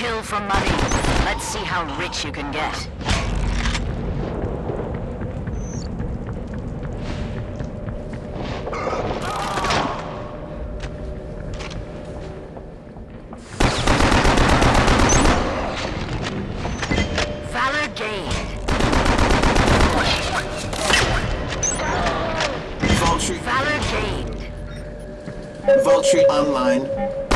Kill for money. Let's see how rich you can get. Valor gained. Vulture, Valor gained. Vulture online.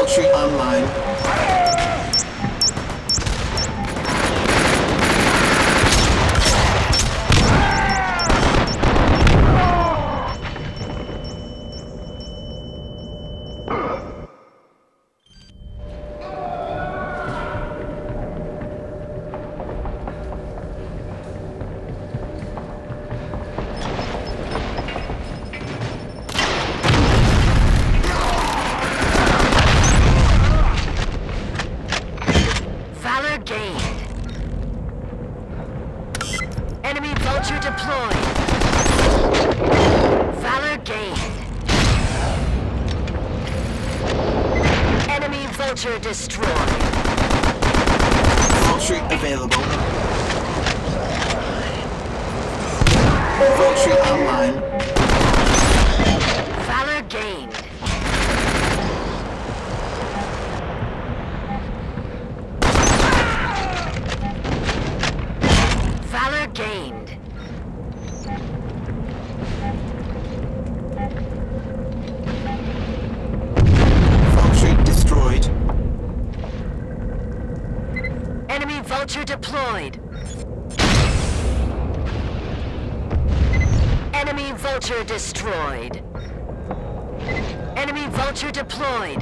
Vulture online. Vulture deployed. Valor gained. Enemy vulture destroyed. Vulture available. Vulture online. Valor gained. Valor gained. Vulture destroyed. Vulture deployed. Enemy vulture destroyed. Enemy vulture deployed.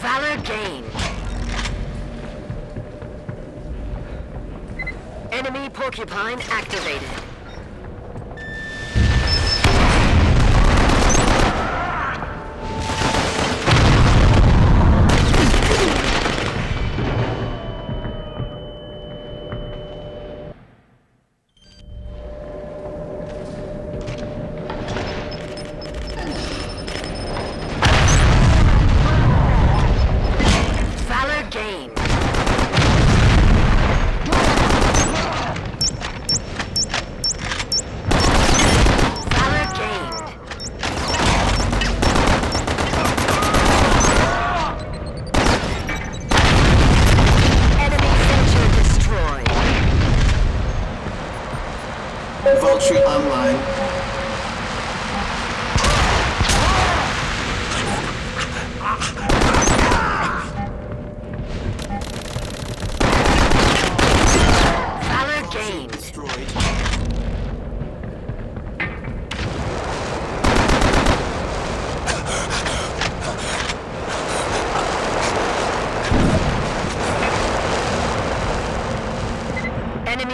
Valor gained. Enemy porcupine activated.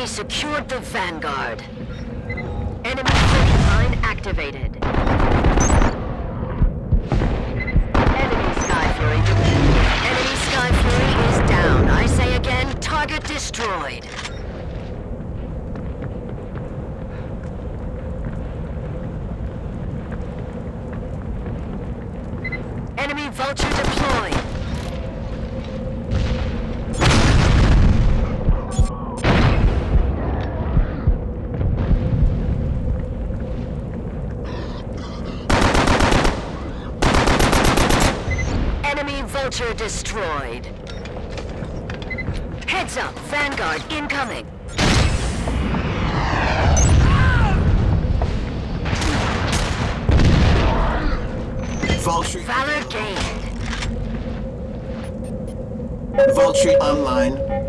Enemy secured the Vanguard. Enemy porcupine activated. Enemy Sky Fury. Enemy Sky Fury is down. I say again, target destroyed. Enemy Vulture deployed. Enemy Vulture destroyed. Heads up, Vanguard incoming. Vulture. Valor gained. Vulture online.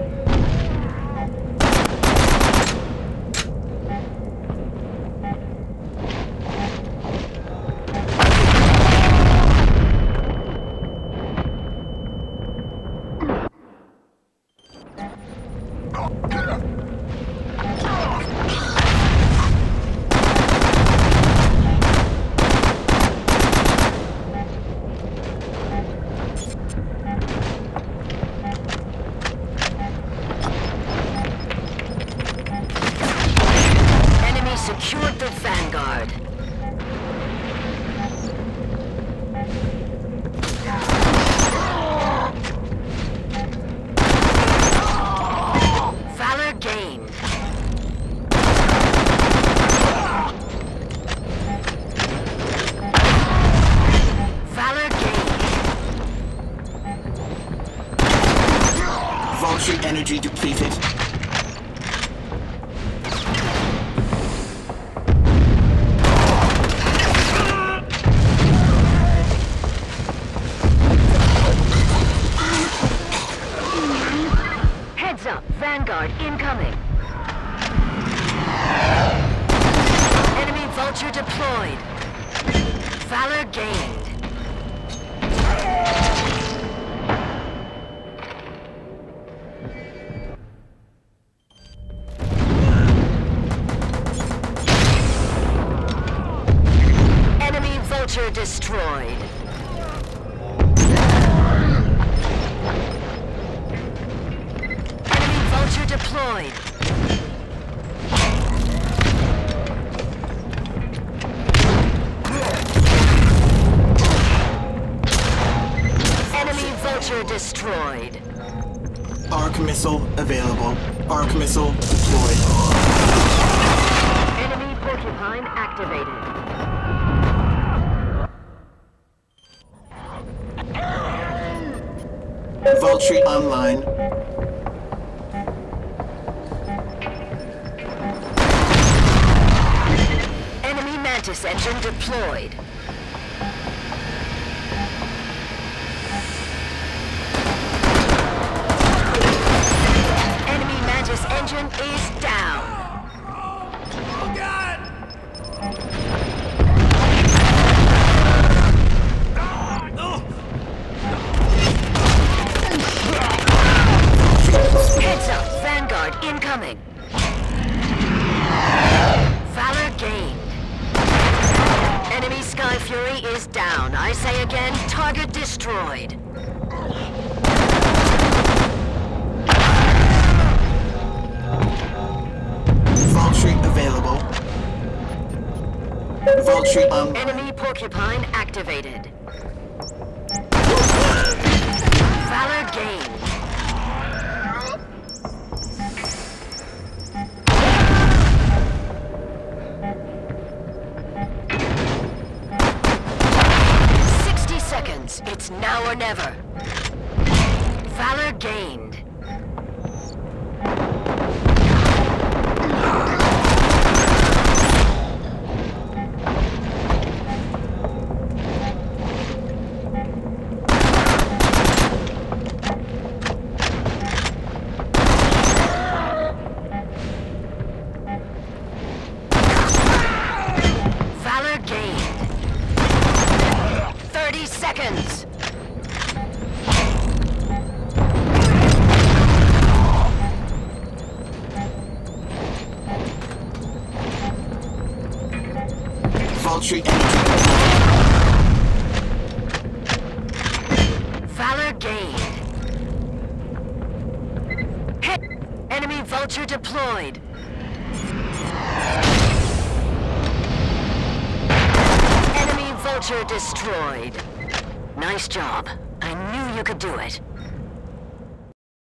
Enemy Vulture energy depleted. Heads up, Vanguard incoming. Enemy Vulture deployed. Valor gained. Vulture destroyed. Enemy Vulture deployed. Enemy Vulture destroyed. Arc missile available. Arc missile deployed. Enemy Porcupine activated. Vulture online. Enemy Mantis engine deployed. Enemy Mantis engine is down. Fury is down. I say again, target destroyed. Vulture available. Vulture on. Um, Enemy Porcupine activated. Vulture deployed. Enemy vulture destroyed. Nice job. I knew you could do it.